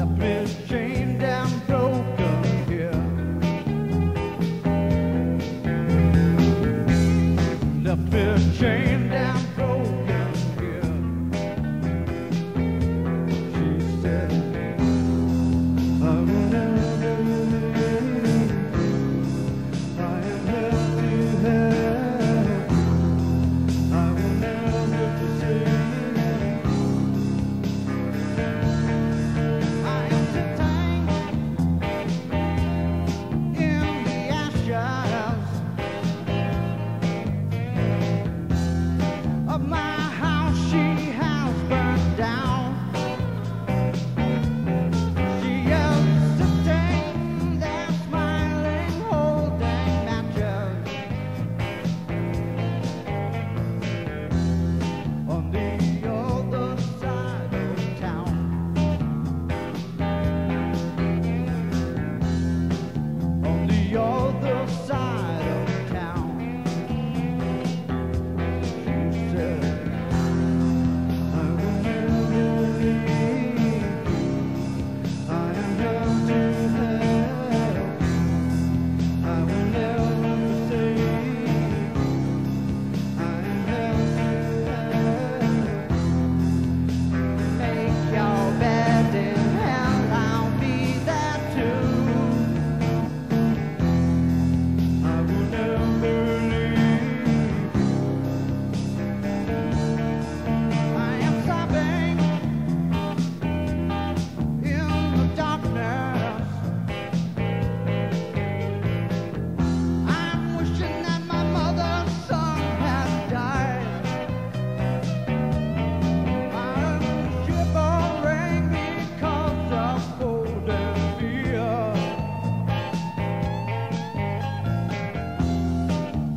the bill.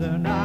They're not.